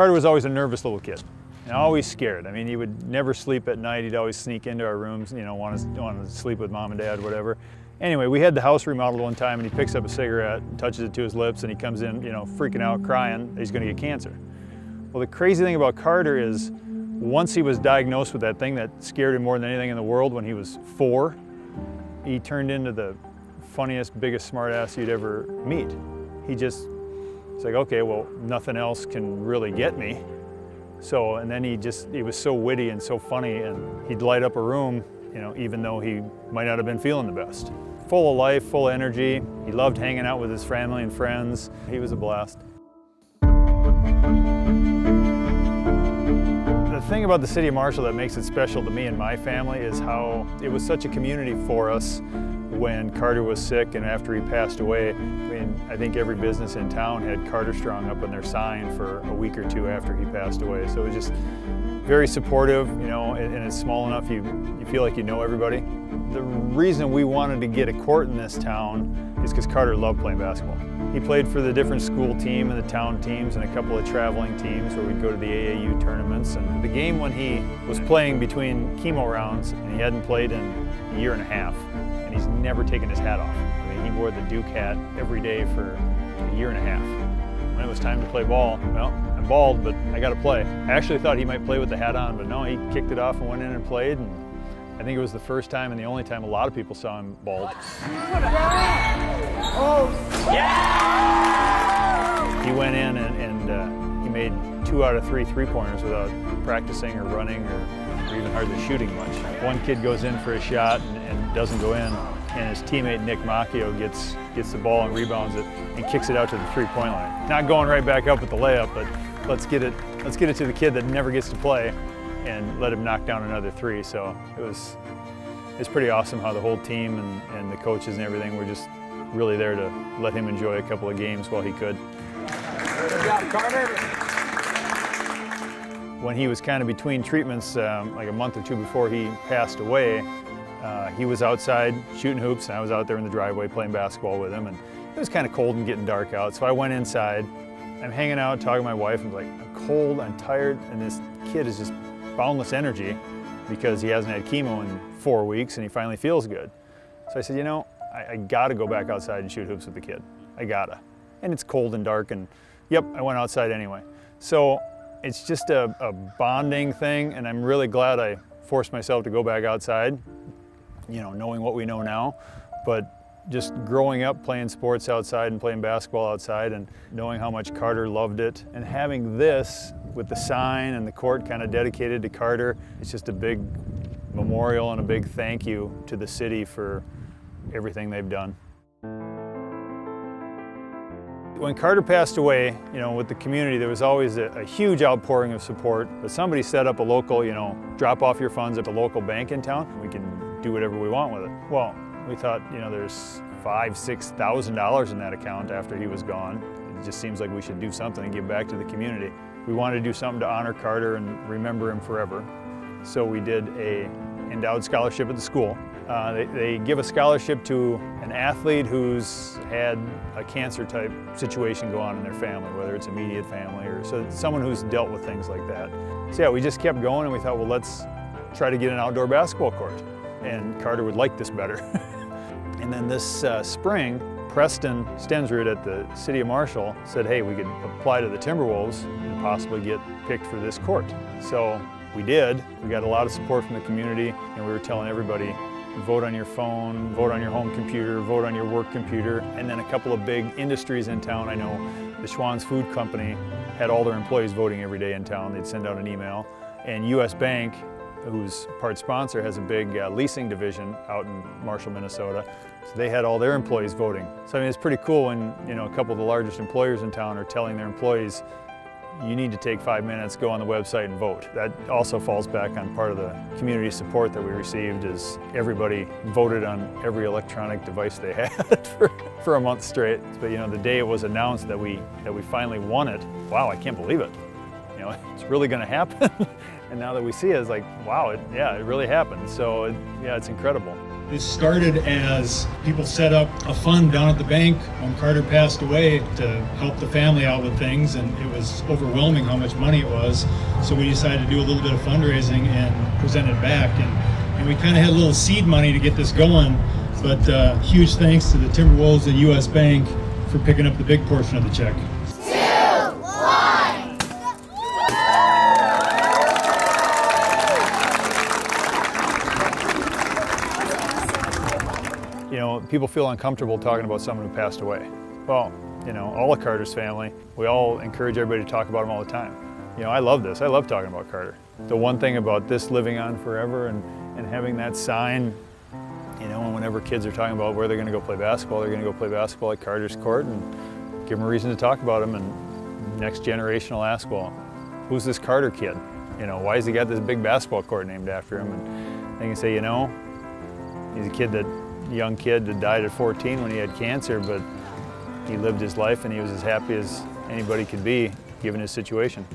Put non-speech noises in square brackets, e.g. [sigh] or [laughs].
Carter was always a nervous little kid and always scared. I mean, he would never sleep at night. He'd always sneak into our rooms, you know, want to, want to sleep with mom and dad, whatever. Anyway, we had the house remodeled one time and he picks up a cigarette, touches it to his lips, and he comes in, you know, freaking out, crying he's gonna get cancer. Well, the crazy thing about Carter is once he was diagnosed with that thing that scared him more than anything in the world when he was four, he turned into the funniest, biggest smartass you'd ever meet. He just, it's like, okay, well, nothing else can really get me. So, and then he just, he was so witty and so funny and he'd light up a room, you know, even though he might not have been feeling the best. Full of life, full of energy. He loved hanging out with his family and friends. He was a blast. Thing about the city of Marshall that makes it special to me and my family is how it was such a community for us when Carter was sick and after he passed away. I mean, I think every business in town had Carter Strong up on their sign for a week or two after he passed away. So it was just very supportive, you know, and, it's small enough you, you feel like you know everybody. The reason we wanted to get a court in this town is because Carter loved playing basketball. He played for the different school team and the town teams and a couple of traveling teams where we'd go to the AAU tournaments. And the game when he was playing between chemo rounds and he hadn't played in a year and a half, and he's never taken his hat off. I mean, he wore the Duke hat every day for a year and a half. When it was time to play ball, well, I'm bald, but I got to play. I actually thought he might play with the hat on, but no, he kicked it off and went in and played. And I think it was the first time and the only time a lot of people saw him bald. Oh, yeah! He went in and, and uh, he made two out of three three-pointers without practicing or running or, or, even hardly shooting much. One kid goes in for a shot and, and doesn't go in, and his teammate Nick Macchio gets, gets the ball and rebounds it and kicks it out to the three-point line. Not going right back up with the layup, but let's get it, let's get it to the kid that never gets to play and let him knock down another three. So it was it's pretty awesome how the whole team and, and the coaches and everything were just really there to let him enjoy a couple of games while he could. Good job, Carter. When he was kind of between treatments, um, like a month or two before he passed away, uh, he was outside shooting hoops and I was out there in the driveway playing basketball with him and it was kind of cold and getting dark out. So I went inside. I'm hanging out, talking to my wife, I'm like, I'm cold, I'm tired, and this kid is just boundless energy because he hasn't had chemo in four weeks and he finally feels good. So I said, you know, I, I gotta go back outside and shoot hoops with the kid. I gotta. And it's cold and dark and yep, I went outside anyway. So it's just a, a bonding thing and I'm really glad I forced myself to go back outside, you know, knowing what we know now. But just growing up playing sports outside and playing basketball outside and knowing how much Carter loved it and having this with the sign and the court kind of dedicated to Carter, it's just a big memorial and a big thank you to the city for everything they've done. When Carter passed away, you know, with the community, there was always a, a, huge outpouring of support. But somebody set up a local, you know, drop off your funds at the local bank in town. We can do whatever we want with it. Well, we thought, you know, there's five, six thousand dollars in that account after he was gone. It just seems like we should do something and give back to the community. We wanted to do something to honor Carter and remember him forever. So we did a endowed scholarship at the school. Uh, they, they, give a scholarship to an athlete who's had a cancer type situation go on in their family, whether it's immediate family or so someone who's dealt with things like that. So yeah, we just kept going and we thought, well, let's try to get an outdoor basketball court. And Carter would like this better. [laughs] and then this uh, spring, Preston Stensrud at the City of Marshall said, hey, we could apply to the Timberwolves and possibly get picked for this court. So we did. We got a lot of support from the community and we were telling everybody, vote on your phone, vote on your home computer, vote on your work computer. And then a couple of big industries in town. I know the Schwan's Food Company had all their employees voting every day in town. They'd send out an email. And US Bank, whose part sponsor, has a big uh, leasing division out in Marshall, Minnesota. So they had all their employees voting. So I mean, it's pretty cool when you know a couple of the largest employers in town are telling their employees, you need to take five minutes, go on the website and vote. That also falls back on part of the community support that we received is everybody voted on every electronic device they [laughs] had for, for a month straight. But you know, the day it was announced that we, that we finally won it, wow, I can't believe it. You know, [laughs] it's really gonna happen. [laughs] And now that we see it, it's like, wow, it, yeah, it really happened. So it, yeah, it's incredible. This started as people set up a fund down at the bank when Carter passed away to help the family out with things, and it was overwhelming how much money it was. So we decided to do a little bit of fundraising and present it back. And, and we kind of had a little seed money to get this going, but uh, huge thanks to the Timberwolves and U.S. Bank for picking up the big portion of the check. Know, people feel uncomfortable talking about someone who passed away. Well, you know, all of Carter's family, we all encourage everybody to talk about him all the time. You know, I love this. I love talking about Carter. The one thing about this living on forever and, and having that sign, you know, and whenever kids are talking about where they're going to go play basketball, they're going to go play basketball at Carter's court and give them a reason to talk about him. And next generation will ask, well, who's this Carter kid? You know, why has he got this big basketball court named after him? And they can say, you know, he's a kid that young kid that died at 14 when he had cancer, but he lived his life and he was as happy as anybody could be given his situation.